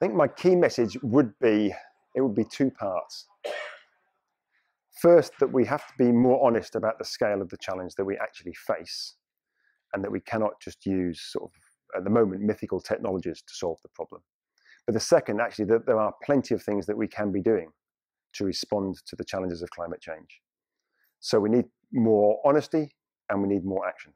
I think my key message would be it would be two parts. First, that we have to be more honest about the scale of the challenge that we actually face, and that we cannot just use sort of at the moment mythical technologies to solve the problem. But the second, actually, that there are plenty of things that we can be doing to respond to the challenges of climate change. So we need more honesty and we need more action.